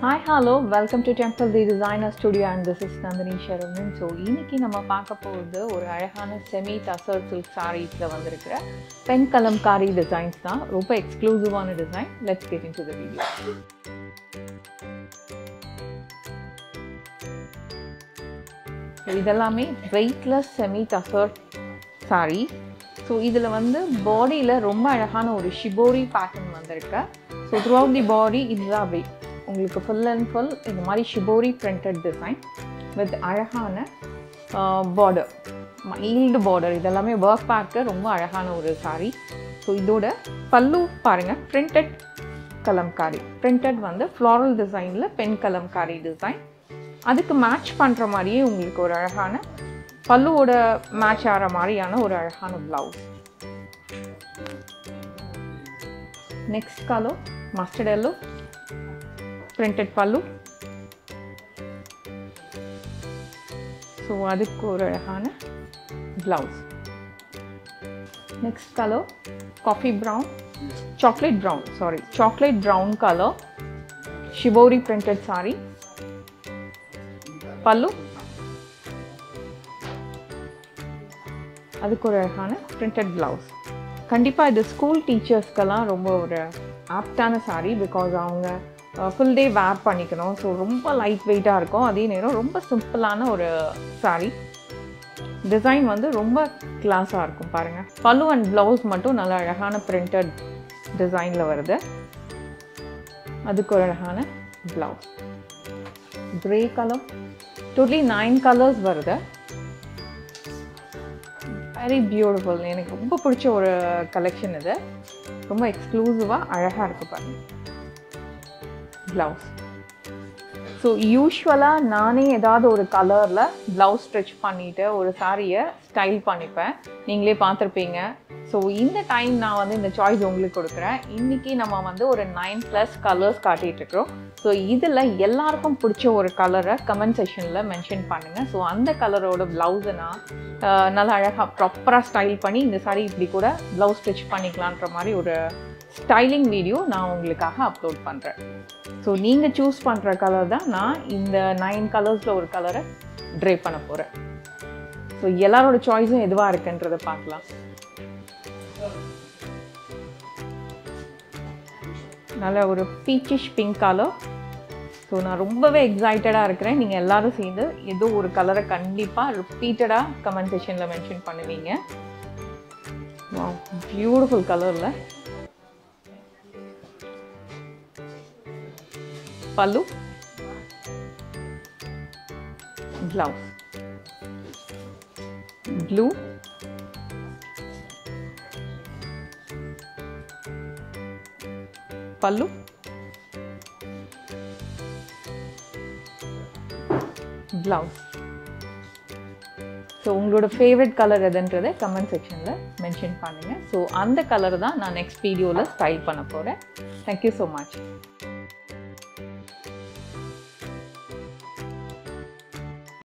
Hi hello welcome to temple the designer studio and this is Nandini Saravanan so இன்னைக்கு நம்ம பார்க்க போகிறது ஒரு அழகான செமி டசர் சில்க் சாரீஸில் வந்திருக்கிற பென் கலம்காரி டிசைன்ஸ் தான். ரொம்ப எக்ஸ்க்ளூசிவான design let's get into the video இதெல்லாமே weightless semi tussar sari so இதில் வந்து பாடியில் ரொம்ப அழகான ஒரு ஷிபோரி பேட்டர்ன் வந்திருக்கு. So throughout the body இதுதான் அப்படி உங்களுக்கு ஃபுல் அண்ட் ஃபுல் இந்த மாதிரி ஷிபோரி பிரிண்டட் டிசைன் வித் அழகான பார்டர் மைல்டு பார்டர் இதெல்லாமே ஒர்க் பார்க்க ரொம்ப அழகான ஒரு சாரீ ஸோ இதோட பல்லு பாருங்கள் பிரிண்டட் கலம்காரி. பிரிண்டட் வந்து ஃப்ளாரல் டிசைனில் பென் கலம்காரி டிசைன் அதுக்கு மேட்ச் பண்ணுற மாதிரியே உங்களுக்கு ஒரு அழகான பல்லுவோட மேட்ச் ஆகிற மாதிரியான ஒரு அழகான blouse next colour mustard yellow printed pallu so அதுக்கு ஒரு அழகான blouse next colour coffee brown chocolate brown sari chocolate brown colour shibori printed sari pallu அதுக்கு ஒரு அழகான பிரிண்டட் ப்ளவுஸ் கண்டிப்பாக இது ஸ்கூல் டீச்சர்ஸ்க்கெல்லாம் ரொம்ப ஒரு ஆப்டான சாரீ பிகாஸ் அவங்க ஃபுல் டே வேர் பண்ணிக்கணும். ஸோ ரொம்ப லைட் வெயிட்டாக இருக்கும். அதே நேரம் ரொம்ப சிம்பிளான ஒரு சாரீ டிசைன் வந்து ரொம்ப கிளாஸாக இருக்கும் பாருங்கள் பல்லு அண்ட் ப்ளவுஸ் மட்டும் நல்ல அழகான பிரிண்டட் டிசைனில் வருது. அதுக்கு ஒரு அழகான blouse grey colour totally nine colours வருது. வெரி பியூட்டிஃபுல் எனக்கு ரொம்ப பிடிச்ச ஒரு கலெக்ஷன் இது. ரொம்ப எக்ஸ்க்ளூசிவாக அழகாக இருக்குது பாருங்கள் ப்ளவுஸ் ஸோ யூஸ்வலாக நானே ஏதாவது ஒரு கலரில் ப்ளவுஸ் ஸ்ட்ரிச் பண்ணிவிட்டு ஒரு சாரியை ஸ்டைல் பண்ணிப்பேன். நீங்களே பார்த்துருப்பீங்க. ஸோ இந்த டைம் நான் வந்து இந்த சாய்ஸ் உங்களுக்கு கொடுக்குறேன். இன்றைக்கி நம்ம வந்து ஒரு நைன் ப்ளஸ் கலர்ஸ் காட்டிகிட்ருக்குறோம் ஸோ இதில் எல்லாருக்கும் பிடிச்ச ஒரு கலரை கமெண்ட் செஷனில் மென்ஷன் பண்ணுங்கள் ஸோ அந்த கலரோட ப்ளவுஸை நான் நல்லா அழகாக ப்ராப்பராக ஸ்டைல் பண்ணி இந்த சாரி இப்படி கூட ப்ளவுஸ் ஸ்டிச் பண்ணிக்கலான்ற மாதிரி ஒரு ஸ்டைலிங் வீடியோ நான் உங்களுக்காக அப்லோட் பண்ணுறேன் ஸோ நீங்கள் சூஸ் பண்ணுற கலர் தான் நான் இந்த நைன் கலர்ஸில் ஒரு கலரை ட்ரை பண்ண போகிறேன் ஸோ எல்லாரோட சாய்ஸும் எதுவாக இருக்குன்றதை பார்க்கலாம். நல்ல ஒரு பீச்சிஷ் பிங்க் கலர் ஸோ நான் ரொம்பவே எக்ஸைட்டடாக இருக்கிறேன். நீங்கள் எல்லோரும் சேர்ந்து ஏதோ ஒரு கலரை கண்டிப்பாக ரிப்பீட்டடாக கமெண்ட் செஷனில் மென்ஷன் பண்ணுவீங்க. பியூட்டிஃபுல் கலரில் pallu blouse blue pallu blouse so உங்களோட ஃபேவரட் கலர் எதுன்றதை கமெண்ட் செக்ஷனில் மென்ஷன் பண்ணுங்கள் ஸோ அந்த கலர் தான் நான் நெக்ஸ்ட் வீடியோவில் ஸ்டைல் பண்ண போகிறேன் தேங்க்யூ ஸோ மச்